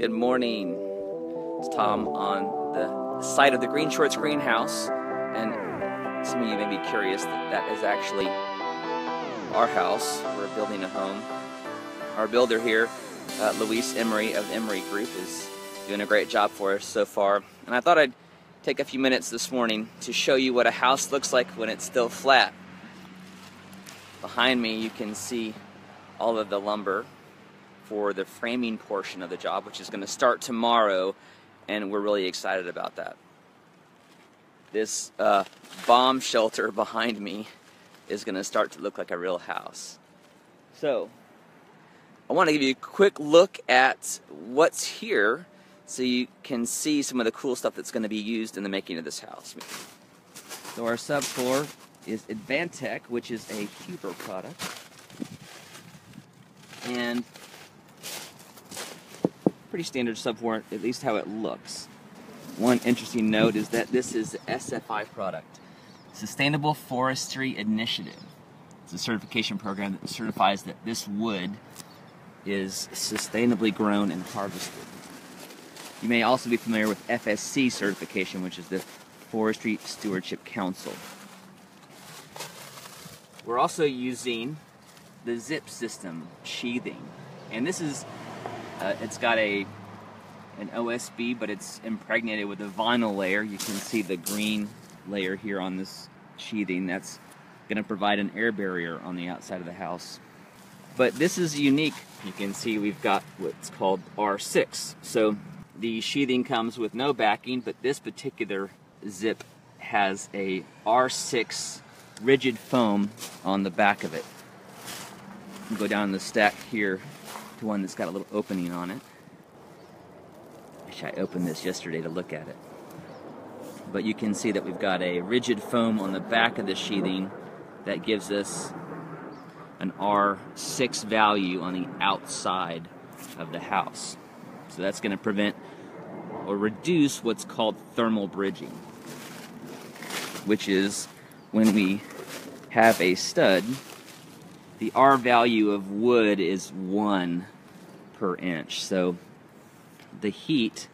Good morning. It's Tom on the site of the GreenShortz Greenhouse. And some of you may be curious that that is actually our house. We're building a home. Our builder here, uh, Luis Imery of Imery Group, is doing a great job for us so far. And I thought I'd take a few minutes this morning to show you what a house looks like when it's still flat. Behind me you can see all of the lumber for the framing portion of the job, which is going to start tomorrow, and we're really excited about that. This uh, bomb shelter behind me is going to start to look like a real house. So, I want to give you a quick look at what's here so you can see some of the cool stuff that's going to be used in the making of this house. So our subfloor is Advantech, which is a Huber product. And pretty standard subfloor, at least how it looks. One interesting note is that this is SFI product, Sustainable Forestry Initiative. It's a certification program that certifies that this wood is sustainably grown and harvested. You may also be familiar with FSC certification, which is the Forestry Stewardship Council. We're also using the zip system sheathing, and this is uh, it's got a an OSB, but it's impregnated with a vinyl layer. You can see the green layer here on this sheathing. That's going to provide an air barrier on the outside of the house. But this is unique. You can see we've got what's called R6. So the sheathing comes with no backing, but this particular zip has a R6 rigid foam on the back of it. Go down the stack here to one that's got a little opening on it. Wish I opened this yesterday to look at it. But you can see that we've got a rigid foam on the back of the sheathing that gives us an R6 value on the outside of the house. So that's going to prevent or reduce what's called thermal bridging, which is when we have a stud the R value of wood is 1 per inch. So the heat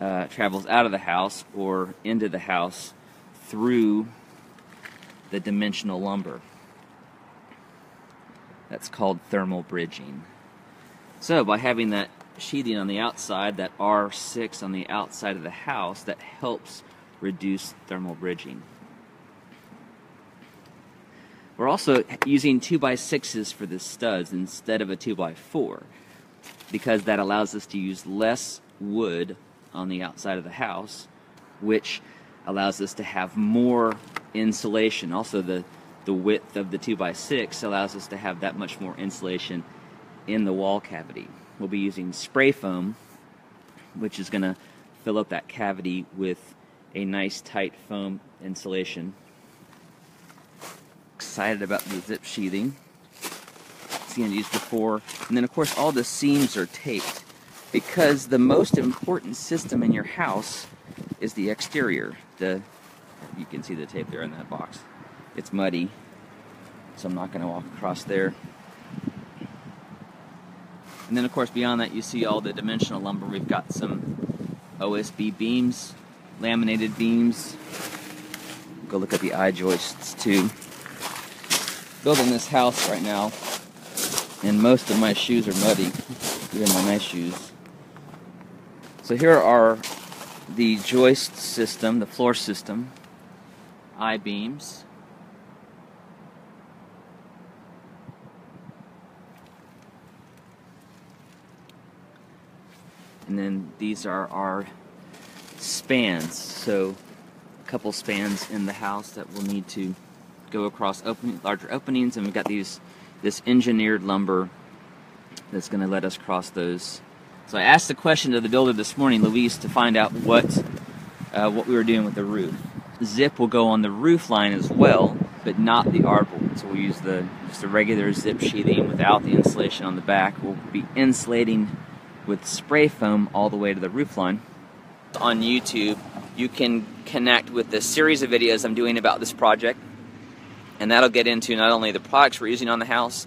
uh, travels out of the house or into the house through the dimensional lumber. That's called thermal bridging. So by having that sheathing on the outside, that R6 on the outside of the house, that helps reduce thermal bridging. We're also using 2x6s for the studs instead of a 2x4 because that allows us to use less wood on the outside of the house, which allows us to have more insulation. Also, the, the width of the 2x6 allows us to have that much more insulation in the wall cavity. We'll be using spray foam, which is going to fill up that cavity with a nice tight foam insulation excited about the zip sheathing. Seen it used before. And then of course all the seams are taped because the most important system in your house is the exterior. The you can see the tape there in that box. It's muddy, so I'm not going to walk across there. And then of course beyond that you see all the dimensional lumber. We've got some OSB beams, laminated beams. Go look at the I-joists too building this house right now, and most of my shoes are muddy, even my nice shoes. So here are the joist system, the floor system, I-beams. And then these are our spans. So a couple spans in the house that we'll need to go across open, larger openings, and we've got these this engineered lumber that's going to let us cross those. So I asked the question to the builder this morning, Luis, to find out what uh, what we were doing with the roof. Zip will go on the roof line as well, but not the board. So we'll use the just the regular zip sheathing without the insulation on the back. We'll be insulating with spray foam all the way to the roof line. On YouTube, you can connect with the series of videos I'm doing about this project and that'll get into not only the products we're using on the house,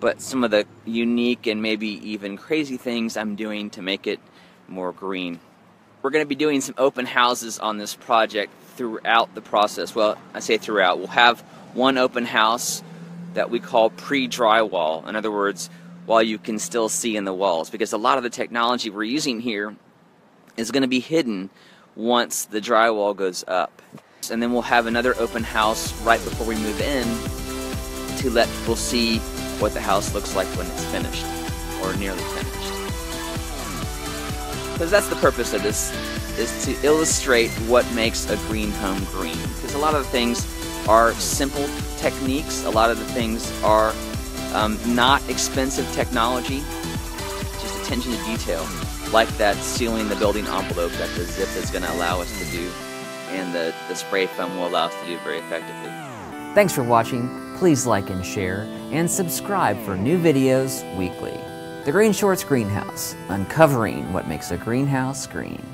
but some of the unique and maybe even crazy things I'm doing to make it more green. We're going to be doing some open houses on this project throughout the process. Well, I say throughout. We'll have one open house that we call pre-drywall. In other words, while you can still see in the walls because a lot of the technology we're using here is going to be hidden once the drywall goes up. And then we'll have another open house right before we move in to let people see what the house looks like when it's finished or nearly finished. Because that's the purpose of this is to illustrate what makes a green home green. Because a lot of the things are simple techniques, a lot of the things are um, not expensive technology, just attention to detail, like that sealing the building envelope that the zip is going to allow us to do, and the, the spray foam will allow us to do it very effectively. Thanks for watching. Please like and share, and subscribe for new videos weekly. The GreenShortz Greenhouse, uncovering what makes a greenhouse green.